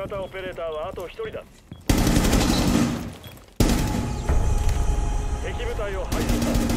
方オペレーターはあと1人だ。敵部隊を排除した